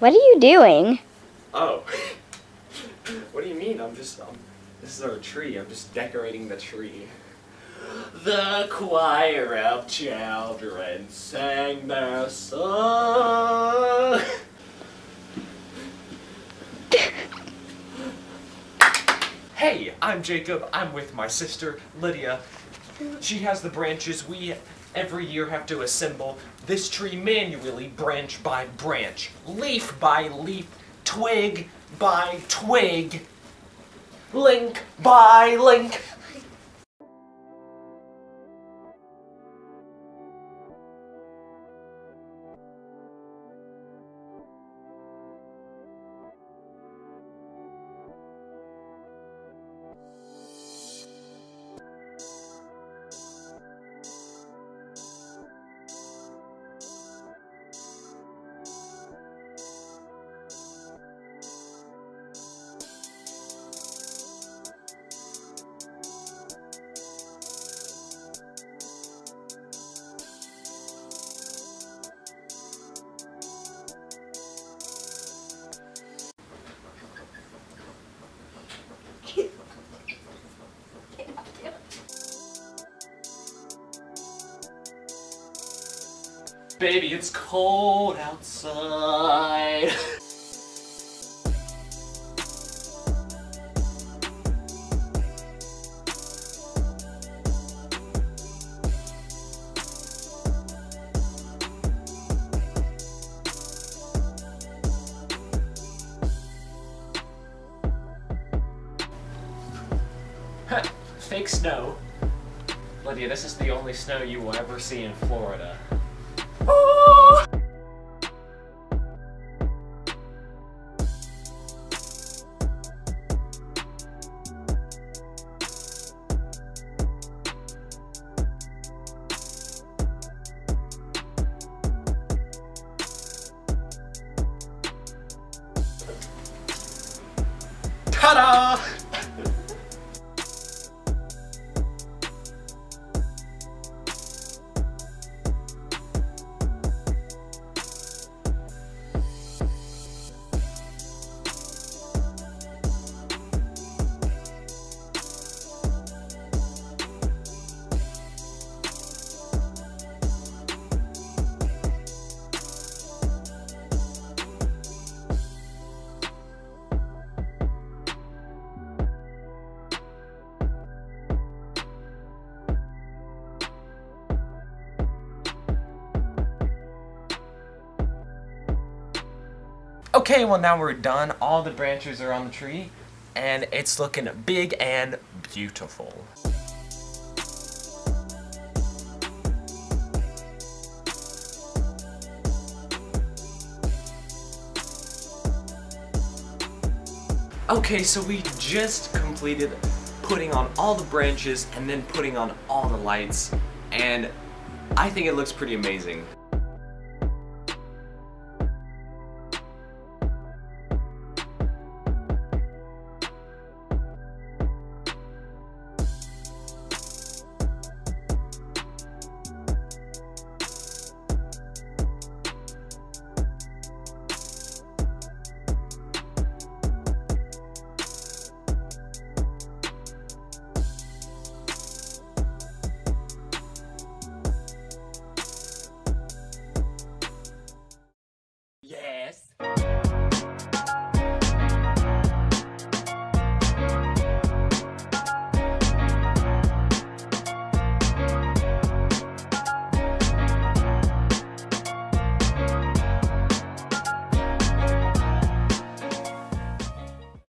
What are you doing? Oh. what do you mean? I'm just, um, this is our tree. I'm just decorating the tree. The choir of children sang their song. hey, I'm Jacob. I'm with my sister, Lydia. She has the branches. We every year have to assemble this tree manually, branch by branch, leaf by leaf, twig by twig, link by link. Baby, it's cold outside. Fake snow. Lydia, this is the only snow you will ever see in Florida. Ta-da! Okay, well now we're done. All the branches are on the tree, and it's looking big and beautiful. Okay, so we just completed putting on all the branches and then putting on all the lights, and I think it looks pretty amazing.